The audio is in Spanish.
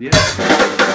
10.